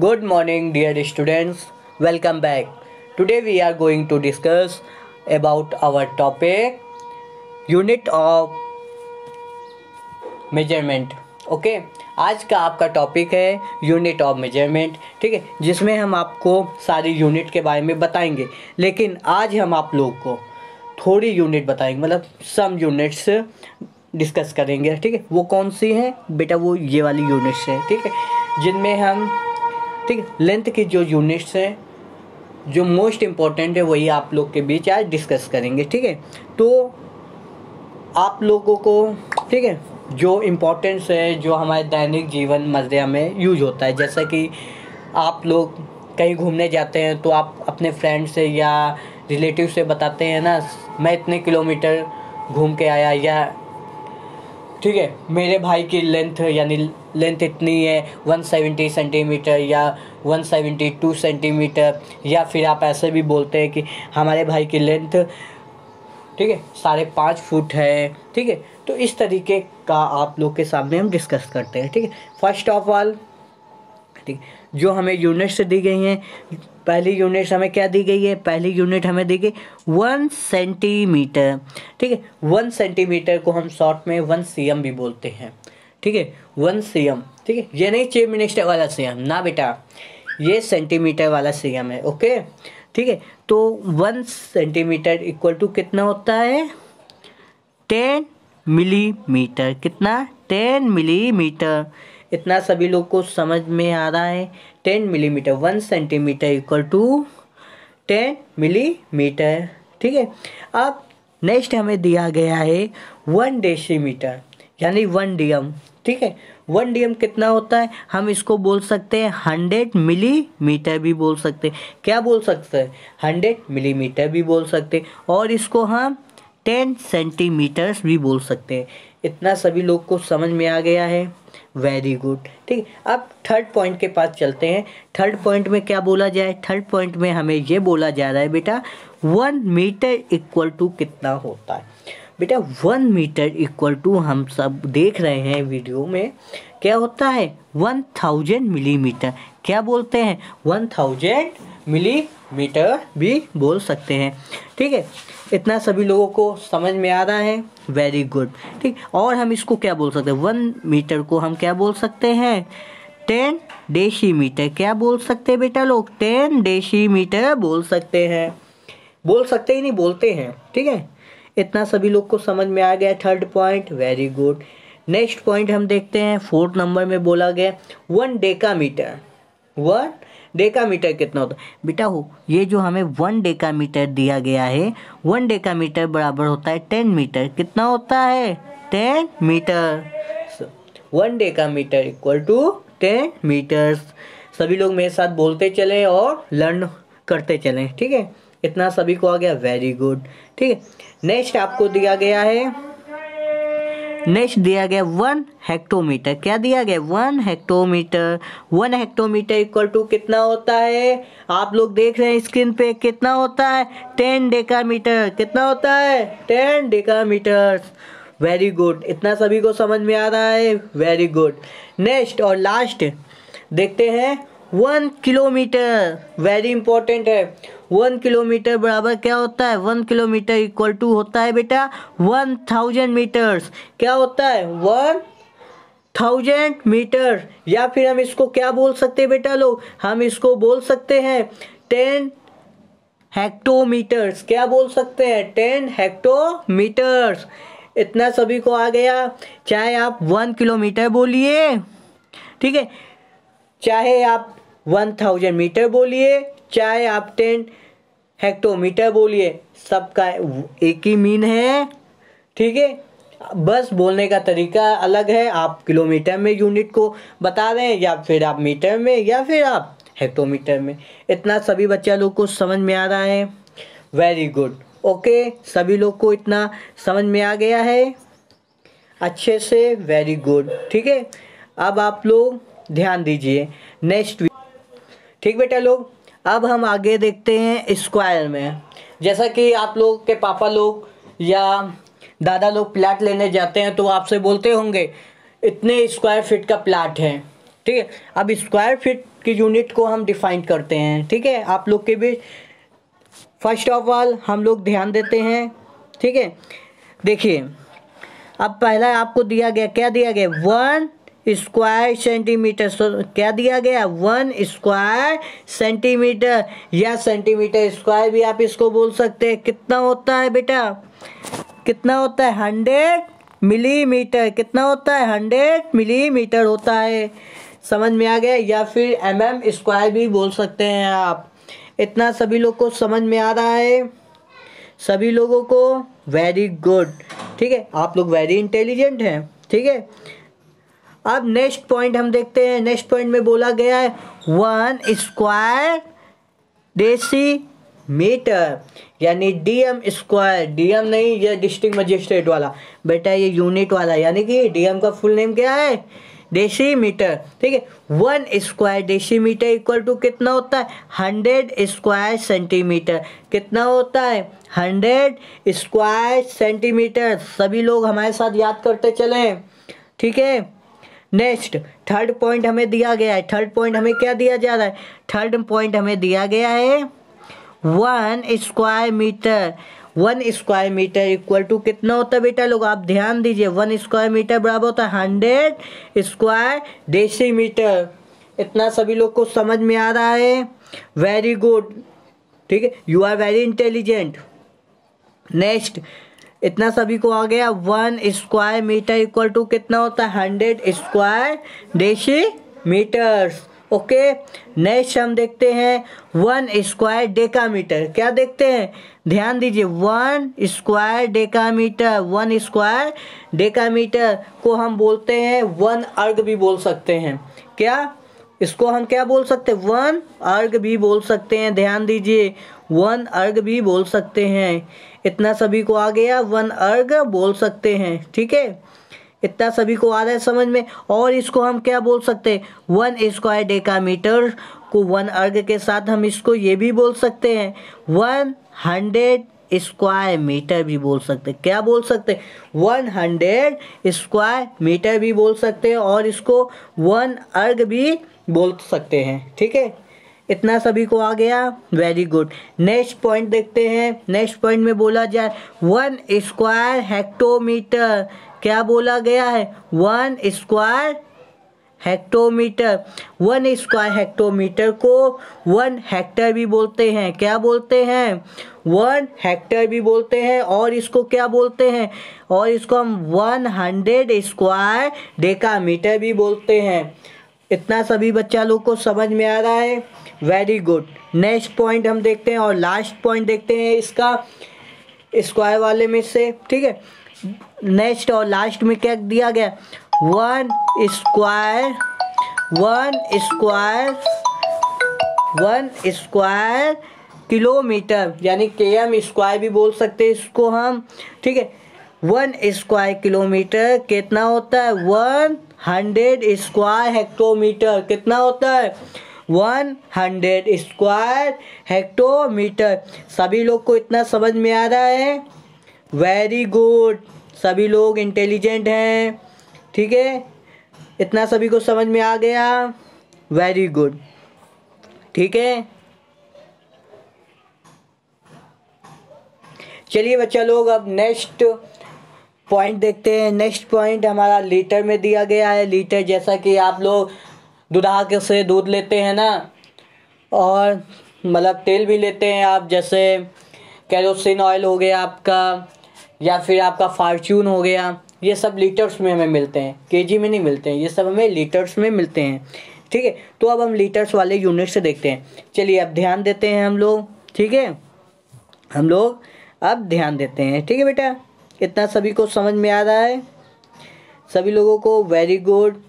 Good morning, dear students. Welcome back. Today we are going to discuss about our topic unit of measurement. Okay okay? आज का आपका topic है unit of measurement ठीक है? जिसमें हम आपको सारी यूनिट के बारे में बताएँगे। लेकिन आज हम आप लोग को थोड़ी यूनिट बताएँगे। मतलब सम यूनिट्स डिस्कस करेंगे। ठीक है? वो कौन सी हैं? बेटा वो ये वाली यूनिट्स हैं। ठीक है? जिनमें हम है लेंथ की जो यूनिट्स हैं, जो मोस्ट इंपॉर्टेंट है, वही आप लोग के बीच आज डिस्कस करेंगे, ठीक है? तो आप लोगों को, ठीक है, जो इम्पोर्टेंस है, जो हमारे दैनिक जीवन मज़ा में यूज़ होता है, जैसा कि आप लोग कहीं घूमने जाते हैं तो आप अपने फ्रेंड से या रिलेटिव से बताते हैं ना, मैं इतने किलोमीटर घूम के आया, या ठीक है, मेरे भाई की लेंथ यानी लेंथ इतनी है 170 सेंटीमीटर या 172 सेंटीमीटर या फिर आप ऐसे भी बोलते हैं कि हमारे भाई की लेंथ ठीक है, साढ़े पाँच फुट है, ठीक है तो इस तरीके का आप लोग के सामने हम डिस्कस करते हैं, ठीक है। फ़र्स्ट ऑफ़ ऑल ठीक, जो हमें यूनिट्स दी गई हैं पहली यूनिट हमें क्या दी गई है? पहली यूनिट हमें दी गई वन सेंटीमीटर ठीक है? वन सेंटीमीटर को हम शॉर्ट में वन सीएम भी बोलते हैं। ठीक है? वन सीएम ठीक है? ये नहीं चीफ मिनिस्टर वाला सीएम ना बेटा। ये सेंटीमीटर वाला सीएम है ओके ठीक है? तो वन सेंटीमीटर इक्वल टू कितना होता है? टेन मिलीमीटर कितना? टेन मिलीमीटर इतना सभी लोग को समझ में आ रहा है। Ten millimetre, one centimetre equal to ten millimetre. ठीक है? अब नेक्स्ट हमें दिया गया है वन डेसीमीटर यानी वन डीएम ठीक है? वन डीएम कितना होता है? हम इसको बोल सकते हैं हंड्रेड मिलीमीटर भी बोल सकते हैं। क्या बोल सकते हैं? हंड्रेड मिलीमीटर भी बोल सकते हैं। और इसको हम टेन सेंटीमीटर्स भी बोल सकते हैं। इतना सभी लोग को समझ में आ गया है। Very good. ठीक, अब थर्ड पॉइंट के पास चलते हैं। थर्ड पॉइंट में क्या बोला जाए? थर्ड पॉइंट में हमें ये बोला जा रहा है, बेटा, वन मीटर इक्वल टू कितना होता है? बेटा, वन मीटर इक्वल टू हम सब देख रहे हैं वीडियो में, क्या होता है? One thousand millimetre. क्या बोलते हैं? वन थाउज़ेंड मिलीमीटर भी बोल सकते हैं। ठीक है? इतना सभी लोगों को समझ में आ रहा है? वेरी गुड ठीक? और हम इसको क्या बोल सकते हैं? वन मीटर को हम क्या बोल सकते हैं? टेन डेशी मीटर क्या बोल सकते हैं बेटा लोग? टेन डेशी मीटर बोल सकते हैं। बोल सकते ही नहीं, बोलते हैं। ठीक है? इतना सभी लोग को समझ में आ गया third point very good next point हम देखते हैं। फोर्थ नंबर में बोला गया one decametre one decametre कितना होता है? बेटा हो, ये जो हमें वन डेका मीटर दिया गया है, वन डेका मीटर बराबर होता है टेन मीटर। कितना होता है? Ten metre. One decametre equal to ten metres सभी लोग मेरे साथ बोलते चले और लर्न करते चलें, ठीक है? इतना सभी को आ गया वेरी गुड ठीक है? नेक्स्ट आपको दिया गया है नेक्स्ट दिया गया वन हेक्टोमीटर क्या दिया गया? One hectometre one hectometre equal to कितना होता है? आप लोग देख रहे हैं स्क्रीन पे कितना होता है? टेन डेकामीटर कितना होता है? टेन डेकामीटर वेरी गुड इतना सभी को समझ में आ रहा है? वेरी गुड नेक्स्ट और लास्ट देखते हैं. वन किलोमीटर वेरी इंपॉर्टेंट है. वन किलोमीटर बराबर क्या होता है? वन किलोमीटर इक्वल टू होता है बेटा वन थाउज़ेंड मीटर्स क्या होता है? वन थाउज़ेंड मीटर या फिर हम इसको क्या बोल सकते हैं बेटा लोग? हम इसको बोल सकते हैं टेन हेक्टोमीटर्स क्या बोल सकते हैं? टेन हेक्टोमीटर्स इतना सभी को आ गया। चाहे आप वन किलोमीटर बोलिए, ठीक है? चाहे आप वन थाउज़ेंड मीटर बोलिए, चाहे आप टेन हेक्टोमीटर बोलिए। सबका एक ही मीन है। ठीक है? बस बोलने का तरीका अलग है। आप किलोमीटर में यूनिट को बता रहे हैं या फिर आप मीटर में या फिर आप हेक्टोमीटर में। इतना सभी बच्चा लोग को समझ में आ रहा है? वेरी गुड ओके सभी लोग को इतना समझ में आ गया है? अच्छे से वेरी गुड ठीक है? अब आप लोग ध्यान दीजिए। नेक्स्ट ठीक बेटा लोग? अब हम आगे देखते हैं स्क्वायर में। जैसा कि आप लोग के पापा लोग या दादा लोग प्लाट लेने जाते हैं तो आपसे बोलते होंगे, इतने स्क्वायर फीट का प्लाट है। ठीक है? अब स्क्वायर फीट की यूनिट को हम डिफाइन करते हैं। ठीक है? आप लोग के बीच, फ़र्स्ट ऑफ़ ऑल हम लोग ध्यान देते हैं। ठीक है? देखिए, अब पहला आपको दिया गया, क्या दिया गया? वन स्क्वायर सेंटीमीटर, सो क्या दिया गया? One square centimetre. या सेंटीमीटर स्क्वायर भी आप इसको बोल सकते हैं। कितना होता है बेटा? कितना होता है? Hundred millimetre. कितना होता है? हंड्रेड मिलीमीटर होता है। समझ में आ गया? या फिर एम एम स्क्वायर भी बोल सकते हैं आप। इतना सभी लोग को समझ में आ रहा है? सभी लोगों को वेरी गुड ठीक है? आप लोग वेरी इंटेलिजेंट हैं। ठीक है? अब नेक्स्ट पॉइंट हम देखते हैं। नेक्स्ट पॉइंट में बोला गया है वन स्क्वायर देसी मीटर यानी डीएम स्क्वायर डीएम नहीं, ये डिस्ट्रिक्ट मजिस्ट्रेट वाला। बेटा, ये यूनिट वाला, यानी कि डीएम का फुल नेम क्या है? देसी मीटर ठीक है? One square decimetre equal to कितना होता है? हंड्रेड स्क्वायर सेंटीमीटर कितना होता है? हंड्रेड स्क्वायर सेंटीमीटर सभी लोग हमारे साथ याद करते चले, ठीक है? नेक्स्ट थर्ड पॉइंट हमें दिया गया है। थर्ड पॉइंट हमें क्या दिया जा रहा है? थर्ड पॉइंट हमें दिया गया है one square metre one square metre equal to कितना होता है बेटा लोग? आप ध्यान दीजिए वन स्क्वायर मीटर बराबर होता है हंड्रेड स्क्वायर डेसी मीटर इतना सभी लोग को समझ में आ रहा है? वेरी गुड ठीक है? You are very intelligent next इतना सभी को आ गया। One square metre equal to कितना होता है? Hundred square decimetres. Okay, next हम देखते हैं वन स्क्वायर डेकामीटर। क्या देखते हैं? ध्यान दीजिए, one square decametre, one square decametre को हम बोलते हैं, वन अर्ग भी बोल सकते हैं। क्या? इसको हम क्या बोल सकते हैं? वन अर्ग भी बोल सकते हैं। ध्यान दीजिए वन अर्ग भी बोल सकते हैं। इतना सभी को आ गया, वन अर्ग बोल सकते हैं, ठीक है? इतना सभी को आ रहा है समझ में? और इसको हम क्या बोल सकते हैं? वन स्क्वायर डेकामीटर को वन अर्ग के साथ हम इसको ये भी बोल सकते हैं। वन हंड्रेड स्क्वायर मीटर भी बोल सकते हैं। क्या बोल सकते हैं? वन हंड्रेड स्क्वायर मीटर भी बोल सकते हैं और इसको वन अर्ग भी बोल सकते हैं, ठीक है? इतना सभी को आ गया। वेरी गुड नेक्स्ट पॉइंट देखते हैं। नेक्स्ट पॉइंट में बोला जाए वन स्क्वायर हेक्टोमीटर क्या बोला गया है? One square hectometre one square hectometre को वन हेक्टर भी बोलते हैं। क्या बोलते हैं? वन हेक्टर भी बोलते हैं और इसको क्या बोलते हैं? और इसको हम वन हंड्रेड स्क्वायर डेकामीटर भी बोलते हैं। इतना सभी बच्चा लोग को समझ में आ रहा है। वेरी गुड नेक्स्ट पॉइंट हम देखते हैं और लास्ट पॉइंट देखते हैं इसका स्क्वायर वाले में से, ठीक है? नेक्स्ट और लास्ट में क्या दिया गया? One square one square one square kilometre यानी के एम स्क्वायर भी बोल सकते हैं इसको हम, ठीक है? वन स्क्वायर किलोमीटर कितना होता है? One hundred square hectometre. कितना होता है? One hundred square hectometre. सभी लोग को इतना समझ में आ रहा है? Very good. सभी लोग इंटेलिजेंट हैं। ठीक है? इतना सभी को समझ में आ गया? Very good. ठीक है? चलिए बच्चा लोग, अब नेक्स्ट पॉइंट देखते हैं। नेक्स्ट पॉइंट हमारा लीटर में दिया गया है। लीटर जैसा कि आप लोग दुधा के से दूध लेते हैं ना, और मतलब तेल भी लेते हैं आप, जैसे कैरोसिन ऑयल हो गया आपका, या फिर आपका फार्चून हो गया, ये सब लीटर्स में हमें मिलते हैं। केजी में नहीं मिलते हैं, ये सब हमें लीटर्स में मिलते हैं। ठीक है तो अब हम लीटर्स वाले यूनिट से देखते हैं। चलिए अब ध्यान देते हैं हम लोग, ठीक है? हम लोग अब ध्यान देते हैं। ठीक है बेटा? इतना सभी को समझ में आ रहा है। सभी लोगों को वेरी गुड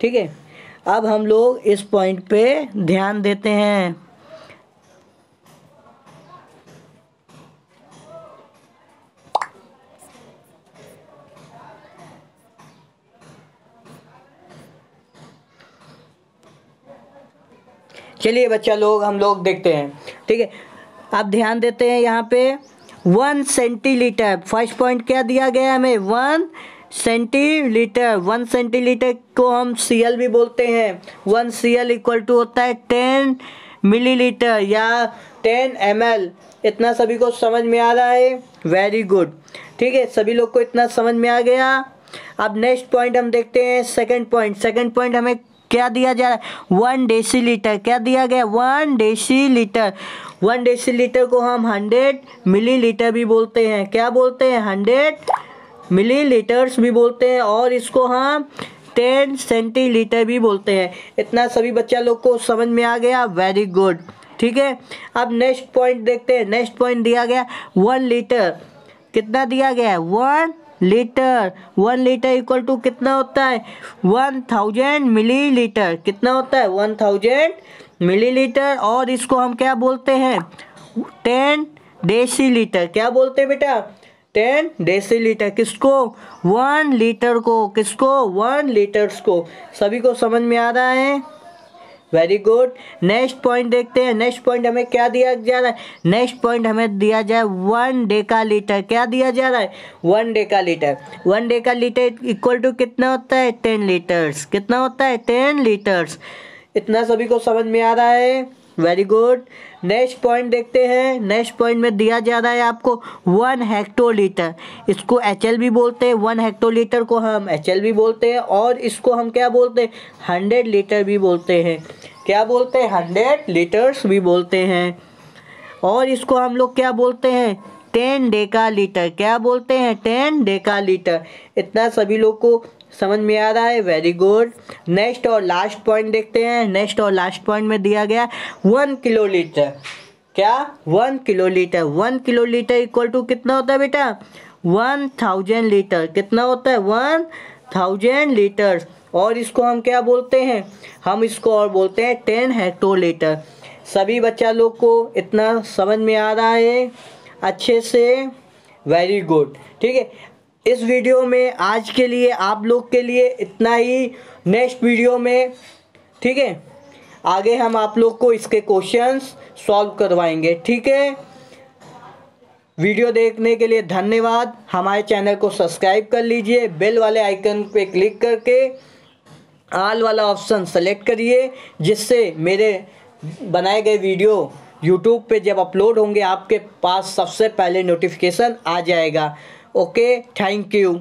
ठीक है? अब हम लोग इस पॉइंट पे ध्यान देते हैं। चलिए बच्चा लोग, हम लोग देखते हैं। ठीक है? आप ध्यान देते हैं यहाँ पे। One centilitre. फ़र्स्ट पॉइंट क्या दिया गया हमें? वन सेंटीलीटर वन सेंटीलीटर को हम सीएल भी बोलते हैं। One C L equal to होता है टेन मिलीलीटर या टेन एम इतना सभी को समझ में आ रहा है? वेरी गुड ठीक है, सभी लोग को इतना समझ में आ गया। अब नेक्स्ट पॉइंट हम देखते हैं। सेकंड पॉइंट सेकंड पॉइंट हमें क्या दिया जा रहा है? वन डेसी लीटर क्या दिया गया? One decilitre one decilitre को हम हंड्रेड मिली लीटर भी बोलते हैं। क्या बोलते हैं? हंड्रेड मिली लीटर्स भी बोलते हैं और इसको हम टेन सेंटीलीटर भी बोलते हैं। इतना सभी बच्चा लोग को समझ में आ गया? वेरी गुड ठीक है? अब नेक्स्ट पॉइंट देखते हैं। नेक्स्ट पॉइंट दिया गया वन लीटर कितना दिया गया है? One litre. One litre equal to कितना होता है? वन थाउज़ेंड मिली लीटर कितना होता है? वन थाउज़ेंड मिली लीटर और इसको हम क्या बोलते हैं? टेन डेसी लीटर क्या बोलते हैं बेटा? टेन डेसी लीटर किसको? वन लीटर को। किसको? वन लीटर्स को। सभी को समझ में आ रहा है? वेरी गुड नेक्स्ट पॉइंट देखते हैं. नेक्स्ट पॉइंट हमें क्या दिया जा रहा है? नेक्स्ट पॉइंट हमें दिया जाए वन डेका लीटर क्या दिया जा रहा है? One decalitre one decalitre equal to कितना होता है? टेन लीटर्स कितना होता है? टेन लीटर्स इतना सभी को समझ में आ रहा है? वेरी गुड नेक्स्ट पॉइंट देखते हैं. नेक्स्ट पॉइंट में दिया जा रहा है आपको वन हेक्टोलीटर इसको एचएल भी बोलते हैं. वन हेक्टोलीटर को हम एचएल भी बोलते हैं और इसको हम क्या बोलते हैं? हंड्रेड लीटर भी बोलते हैं. क्या बोलते हैं? हंड्रेड लीटर्स भी बोलते हैं। और इसको हम लोग क्या बोलते हैं? टेन डेका लीटर क्या बोलते हैं? टेन डेका लीटर इतना सभी लोग को समझ में आ रहा है। वेरी गुड नेक्स्ट और लास्ट पॉइंट देखते हैं। नेक्स्ट और लास्ट पॉइंट में दिया गया वन किलो लीटर क्या? One kilolitre one kilolitre equal to कितना होता है बेटा? वन थाउज़ेंड लीटर कितना होता है? One thousand litre. और इसको हम क्या बोलते हैं? हम इसको और बोलते हैं टेन हेक्टो लीटर सभी बच्चा लोग को इतना समझ में आ रहा है? अच्छे से? वेरी गुड ठीक है? इस वीडियो में, आज के लिए, आप लोग के लिए इतना ही। नेक्स्ट वीडियो में, ठीक है? आगे हम आप लोग को इसके क्वेश्चंस सॉल्व करवाएँगे। ठीक है? वीडियो देखने के लिए धन्यवाद। हमारे चैनल को सब्सक्राइब कर लीजिए, बेल वाले आइकन पे क्लिक करके आल वाला ऑप्शन सेलेक्ट करिए, जिससे मेरे बनाए गए वीडियो यूट्यूब पे जब अपलोड होंगे, आपके पास सबसे पहले नोटिफिकेशन आ जाएगा। Okay, thank you